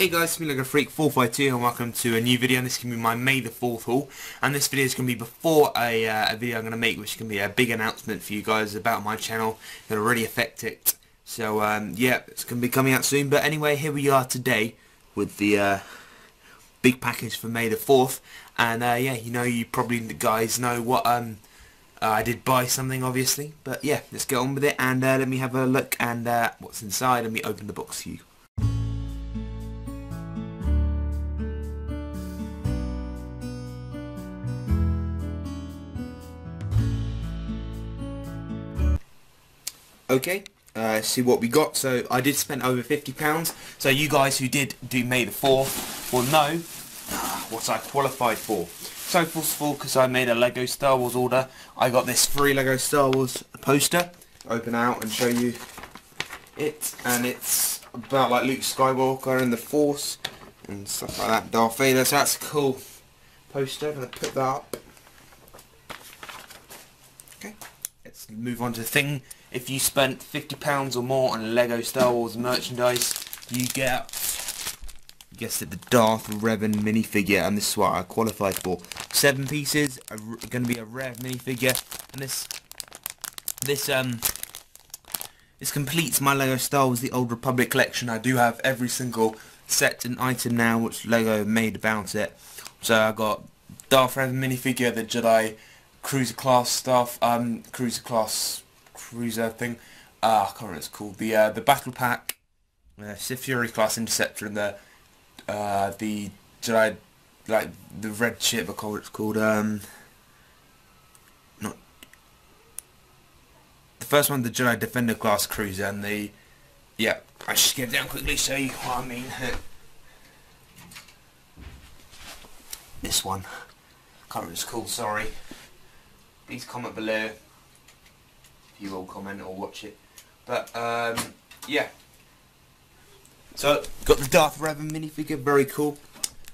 Hey guys, it's me Lego Freak 452 and welcome to a new video. And this to be my May the 4th haul. And this video is going to be before a, uh, a video I'm going to make which to be a big announcement for you guys about my channel. That will really affect it. So um, yeah, it's going to be coming out soon. But anyway here we are today with the uh, big package for May the 4th and uh, yeah, you know you probably guys know what um, uh, I did buy something obviously. But yeah, let's get on with it. And uh, let me have a look and uh, what's inside. And me open the box for you. Okay, uh, see what we got. So I did spend over £50. So you guys who did do May the 4th will know what I qualified for. So first of all, because I made a Lego Star Wars order, I got this free Lego Star Wars poster. Open out and show you it. And it's about like Luke Skywalker and the Force and stuff like that. Darth Vader. So that's a cool poster. I'm going to put that up. Okay, let's move on to the thing. If you spent £50 or more on Lego Star Wars merchandise, you get, guessed it, the Darth Revan minifigure, and this is what I qualified for. Seven pieces, going to be a rare minifigure, and this, this, um, this completes my Lego Star Wars The Old Republic collection. I do have every single set and item now which Lego made about it. So I got Darth Revan minifigure, the Jedi cruiser class stuff, um, cruiser class cruiser thing. Uh, I can't remember what it's called. The uh, the battle pack, uh, Fury class interceptor, and the uh, the Jedi like the red ship. I call it. It's called um. Not the first one, the Jedi Defender class cruiser, and the yeah. I just get down quickly so you what I mean. this one. I can't remember what it's called. Sorry please comment below if you will comment or watch it. But um, yeah. So got the Darth Revan minifigure, very cool.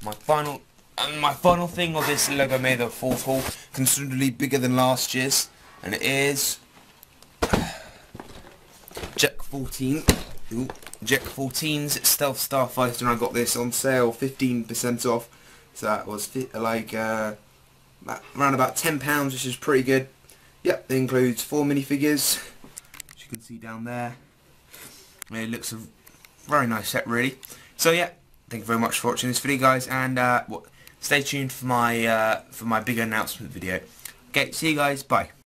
My final and my final thing of this Lego May the fourth haul, considerably bigger than last year's, and it is Jek-14. Ooh, Jek-14's Stealth Starfighter, and I got this on sale, 15% off. So that was like. Uh, around about £10 which is pretty good. Yep, it includes four minifigures, as you can see down there. It looks a very nice set really. So yeah, thank you very much for watching this video guys and uh, stay tuned for my uh, for my big announcement video. Okay, see you guys, bye.